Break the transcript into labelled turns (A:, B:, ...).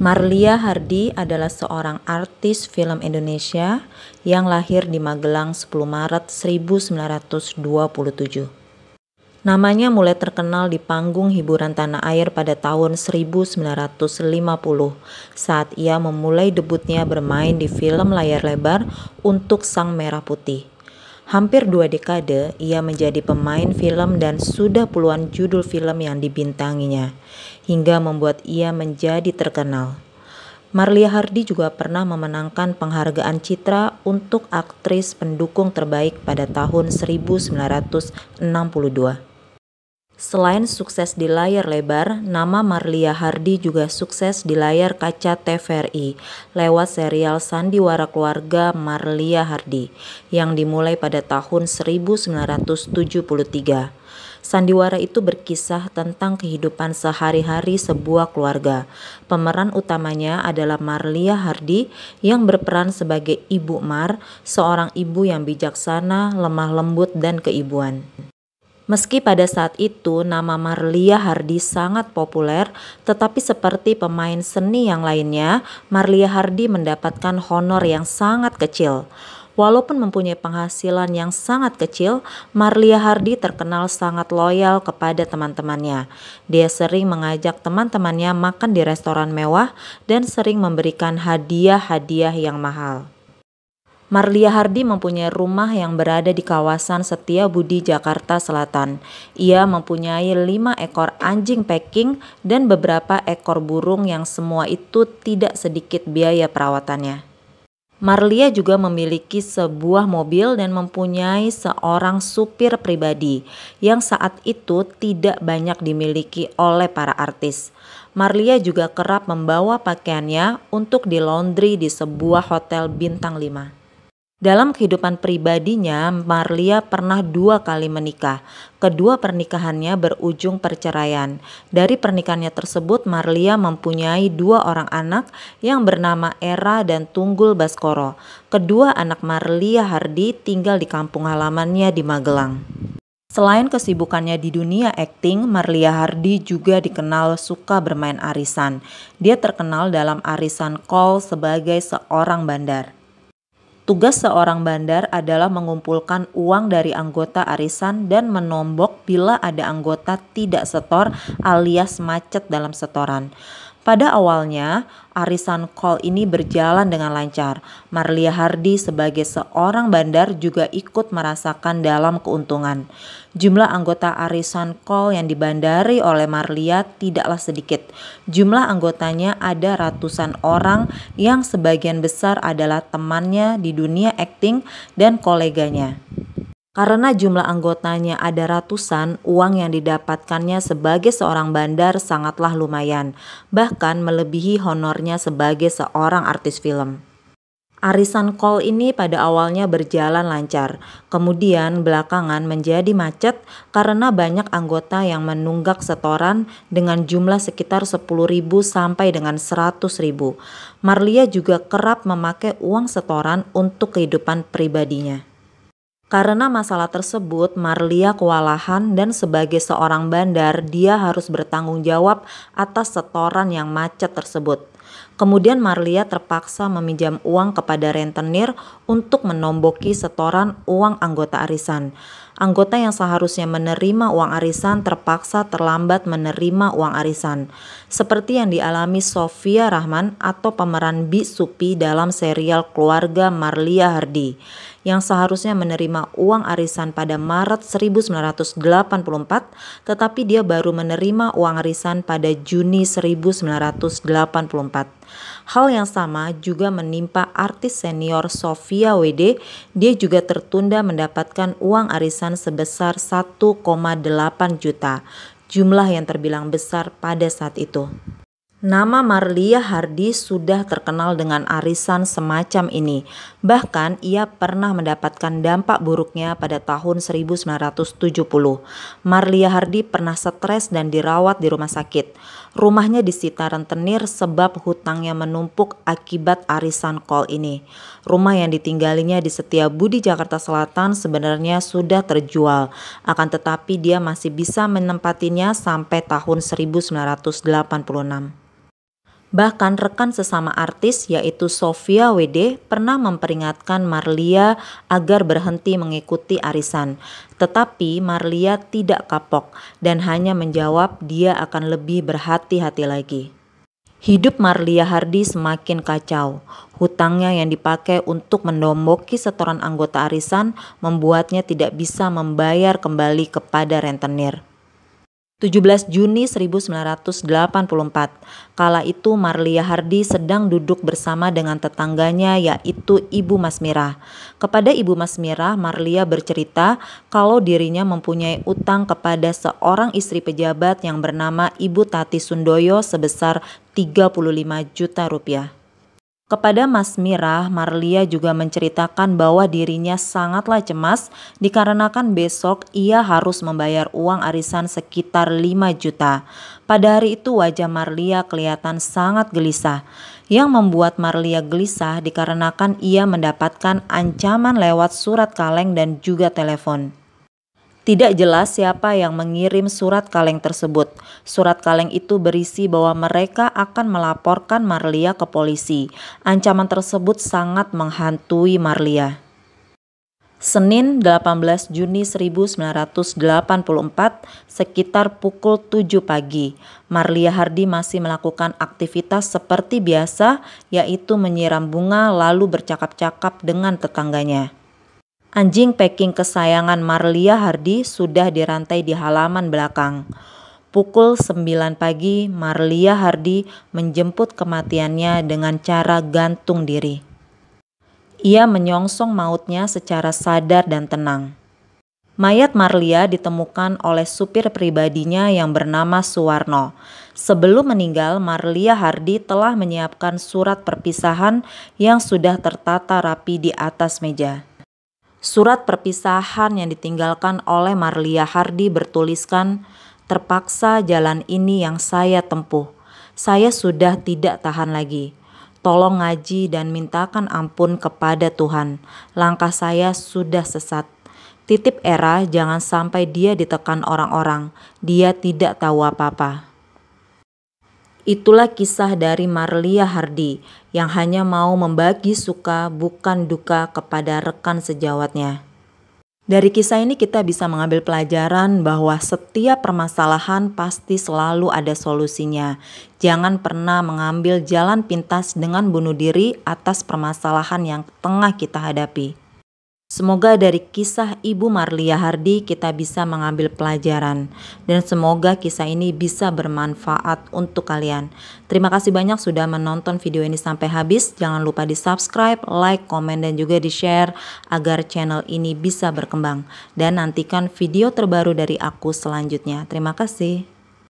A: Marlia Hardi adalah seorang artis film Indonesia yang lahir di Magelang 10 Maret 1927. Namanya mulai terkenal di panggung hiburan tanah air pada tahun 1950 saat ia memulai debutnya bermain di film layar lebar untuk Sang Merah Putih. Hampir dua dekade, ia menjadi pemain film dan sudah puluhan judul film yang dibintanginya, hingga membuat ia menjadi terkenal. Marlia Hardi juga pernah memenangkan penghargaan Citra untuk aktris pendukung terbaik pada tahun 1962. Selain sukses di layar lebar, nama Marlia Hardi juga sukses di layar kaca TVRI lewat serial Sandiwara Keluarga Marlia Hardi yang dimulai pada tahun 1973. Sandiwara itu berkisah tentang kehidupan sehari-hari sebuah keluarga. Pemeran utamanya adalah Marlia Hardi yang berperan sebagai Ibu Mar, seorang ibu yang bijaksana, lemah lembut, dan keibuan. Meski pada saat itu nama Marlia Hardi sangat populer, tetapi seperti pemain seni yang lainnya, Marlia Hardi mendapatkan honor yang sangat kecil. Walaupun mempunyai penghasilan yang sangat kecil, Marlia Hardi terkenal sangat loyal kepada teman-temannya. Dia sering mengajak teman-temannya makan di restoran mewah dan sering memberikan hadiah-hadiah yang mahal. Marlia Hardi mempunyai rumah yang berada di kawasan Setiabudi, Jakarta Selatan. Ia mempunyai lima ekor anjing packing dan beberapa ekor burung yang semua itu tidak sedikit biaya perawatannya. Marlia juga memiliki sebuah mobil dan mempunyai seorang supir pribadi yang saat itu tidak banyak dimiliki oleh para artis. Marlia juga kerap membawa pakaiannya untuk di laundry di sebuah hotel bintang 5. Dalam kehidupan pribadinya, Marlia pernah dua kali menikah. Kedua pernikahannya berujung perceraian. Dari pernikahannya tersebut, Marlia mempunyai dua orang anak yang bernama Era dan Tunggul Baskoro. Kedua anak Marlia Hardi tinggal di kampung halamannya di Magelang. Selain kesibukannya di dunia akting, Marlia Hardi juga dikenal suka bermain arisan. Dia terkenal dalam arisan call sebagai seorang bandar. Tugas seorang bandar adalah mengumpulkan uang dari anggota arisan dan menombok bila ada anggota tidak setor alias macet dalam setoran. Pada awalnya, arisan call ini berjalan dengan lancar. Marlia Hardi sebagai seorang bandar juga ikut merasakan dalam keuntungan. Jumlah anggota arisan call yang dibandari oleh Marlia tidaklah sedikit. Jumlah anggotanya ada ratusan orang yang sebagian besar adalah temannya di dunia akting dan koleganya. Karena jumlah anggotanya ada ratusan, uang yang didapatkannya sebagai seorang bandar sangatlah lumayan, bahkan melebihi honornya sebagai seorang artis film. Arisan call ini pada awalnya berjalan lancar, kemudian belakangan menjadi macet karena banyak anggota yang menunggak setoran dengan jumlah sekitar 10.000 sampai dengan 100.000. Marlia juga kerap memakai uang setoran untuk kehidupan pribadinya. Karena masalah tersebut, Marlia kewalahan dan sebagai seorang bandar, dia harus bertanggung jawab atas setoran yang macet tersebut. Kemudian Marlia terpaksa meminjam uang kepada rentenir untuk menomboki setoran uang anggota arisan. Anggota yang seharusnya menerima uang arisan terpaksa terlambat menerima uang arisan. Seperti yang dialami Sofia Rahman atau pemeran Bi Supi dalam serial Keluarga Marlia Hardi yang seharusnya menerima uang arisan pada Maret 1984 tetapi dia baru menerima uang arisan pada Juni 1984. Hal yang sama juga menimpa artis senior Sofia WD. Dia juga tertunda mendapatkan uang arisan sebesar 1,8 juta, jumlah yang terbilang besar pada saat itu. Nama Marlia Hardi sudah terkenal dengan arisan semacam ini. Bahkan ia pernah mendapatkan dampak buruknya pada tahun 1970. Marlia Hardi pernah stres dan dirawat di rumah sakit. Rumahnya disita rentenir sebab hutangnya menumpuk akibat arisan call ini. Rumah yang ditinggalinya di Setiabudi Jakarta Selatan sebenarnya sudah terjual. Akan tetapi dia masih bisa menempatinya sampai tahun 1986. Bahkan rekan sesama artis yaitu Sofia WD pernah memperingatkan Marlia agar berhenti mengikuti arisan. Tetapi Marlia tidak kapok dan hanya menjawab dia akan lebih berhati-hati lagi. Hidup Marlia Hardi semakin kacau. Hutangnya yang dipakai untuk mendomboki setoran anggota arisan membuatnya tidak bisa membayar kembali kepada rentenir. 17 Juni 1984. Kala itu Marlia Hardi sedang duduk bersama dengan tetangganya yaitu Ibu Masmirah. Kepada Ibu Masmirah, Marlia bercerita kalau dirinya mempunyai utang kepada seorang istri pejabat yang bernama Ibu Tati Sundoyo sebesar 35 juta rupiah. Kepada Mas Mirah, Marlia juga menceritakan bahwa dirinya sangatlah cemas dikarenakan besok ia harus membayar uang arisan sekitar 5 juta. Pada hari itu wajah Marlia kelihatan sangat gelisah. Yang membuat Marlia gelisah dikarenakan ia mendapatkan ancaman lewat surat kaleng dan juga telepon. Tidak jelas siapa yang mengirim surat kaleng tersebut. Surat kaleng itu berisi bahwa mereka akan melaporkan Marlia ke polisi. Ancaman tersebut sangat menghantui Marlia. Senin 18 Juni 1984 sekitar pukul 7 pagi, Marlia Hardi masih melakukan aktivitas seperti biasa yaitu menyiram bunga lalu bercakap-cakap dengan tetangganya. Anjing packing kesayangan Marlia Hardi sudah dirantai di halaman belakang. Pukul 9 pagi, Marlia Hardi menjemput kematiannya dengan cara gantung diri. Ia menyongsong mautnya secara sadar dan tenang. Mayat Marlia ditemukan oleh supir pribadinya yang bernama Suwarno. Sebelum meninggal, Marlia Hardi telah menyiapkan surat perpisahan yang sudah tertata rapi di atas meja. Surat perpisahan yang ditinggalkan oleh Marlia Hardi bertuliskan, "Terpaksa jalan ini yang saya tempuh. Saya sudah tidak tahan lagi. Tolong ngaji dan mintakan ampun kepada Tuhan. Langkah saya sudah sesat. Titip era jangan sampai dia ditekan orang-orang. Dia tidak tahu apa-apa." Itulah kisah dari Marlia Hardi yang hanya mau membagi suka bukan duka kepada rekan sejawatnya. Dari kisah ini kita bisa mengambil pelajaran bahwa setiap permasalahan pasti selalu ada solusinya. Jangan pernah mengambil jalan pintas dengan bunuh diri atas permasalahan yang tengah kita hadapi. Semoga dari kisah Ibu Marlia Hardi kita bisa mengambil pelajaran dan semoga kisah ini bisa bermanfaat untuk kalian. Terima kasih banyak sudah menonton video ini sampai habis. Jangan lupa di subscribe, like, komen, dan juga di share agar channel ini bisa berkembang. Dan nantikan video terbaru dari aku selanjutnya. Terima kasih.